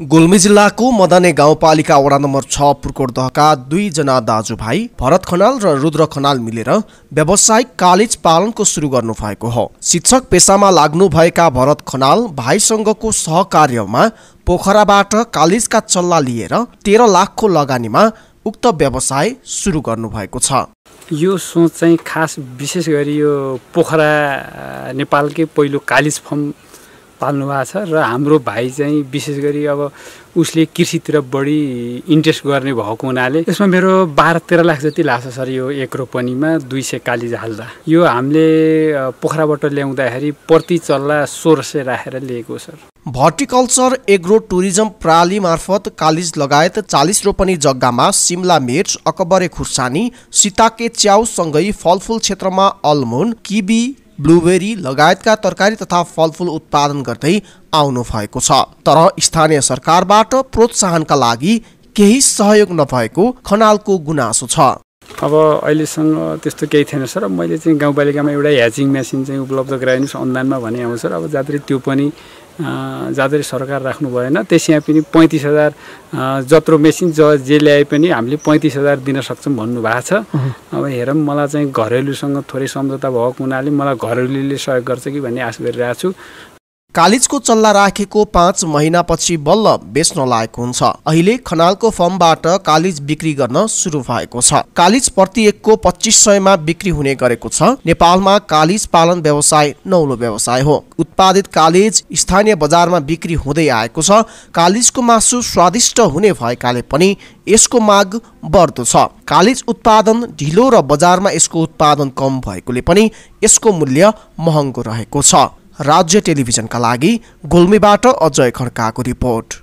गुल्मी जिल्लाको मदने गाउँपालिका वडा नम्बर छ पुर्कोटदहका दुईजना दाजुभाइ भरत खनाल र रुद्र खनाल मिलेर व्यावसायिक कालिज पालनको सुरु गर्नुभएको हो। शिक्षक पेसामा लाग्नुभएका भरत खनाल भाइसँगको सहकार्यमा पोखराबाट कालिजका चल्ला लिएर तेह्र लाखको लगानीमा उक्त व्यवसाय सुरु गर्नुभएको छ। यो सोच चाहिँ खास विशेष गरी यो पोखरा नेपालकै पहिलो कालिज फर्म पाल्नु भएको छ र हाम्रो भाइ चाहिँ विशेष गरी अब उसले कृषितिर बढी इन्ट्रेस्ट गर्ने भएको हुनाले यसमा मेरो बाह्र तेह्र लाख जति लाग्छ सर यो एक रोपनीमा दुई सय कालिज हाल्दा। यो हामीले पोखराबाट ल्याउँदाखेरि प्रति चल्ला सोह्र सय राखेर लिएको सर। भर्टिकल्चर एग्रो टुरिज्म प्रणाली मार्फत कालिज लगायत चालिस रोपनी जग्गामा सिमला मिर्च अकबरे खुर्सानी सीताके च्याउसँगै फलफुल क्षेत्रमा अलमुन किबी ब्लुबेरी लगायतका तरकारी तथा फलफुल उत्पादन गर्दै आउनु भएको छ। तर स्थानीय सरकारबाट प्रोत्साहनका लागि केही सहयोग नभएको खनालको गुनासो छ। अब अहिलेसँग त्यस्तो केही थिएन सर। मैले चाहिँ गाउँपालिकामा एउटा ह्याचिङ मेसिन चाहिँ उपलब्ध गराइदिनुहोस्। अनुदानमा भने आउँछ। अब जात्रै त्यो पनि जाँदै सरकार राख्नु भएन। त्यसमा पनि पैँतिस हजार जत्रो मेसिन ज जे ल्याए पनि हामीले पैँतिस हजार दिन सक्छौँ भन्नुभएको छ। अब हेरौँ मलाई चाहिँ घरेलुसँग थोरै सम्झौता भएको हुनाले मलाई घरेलुले सहयोग गर्छ कि भन्ने आश गरिरहेको छु। कालिजको चल्ला राखेको पाँच महिनापछि बल्ल बेच्न लागेको हुन्छ। अहिले खनालको फर्मबाट कालिज बिक्री गर्न सुरु भएको छ। कालिज प्रति एकको पच्चिस सयमा बिक्री हुने गरेको छ। नेपालमा कालिज पालन व्यवसाय नौलो व्यवसाय हो। उत्पादित कालिज स्थानीय बजारमा बिक्री हुँदै आएको छ। कालिजको मासु स्वादिष्ट हुने भएकाले पनि यसको माग बढ्दो छ। कालिज उत्पादन ढिलो र बजारमा यसको उत्पादन कम भएकोले पनि यसको मूल्य महँगो रहेको छ। राज्य टेलिभिजनका लागि गुल्मीबाट अजय खड्काको रिपोर्ट।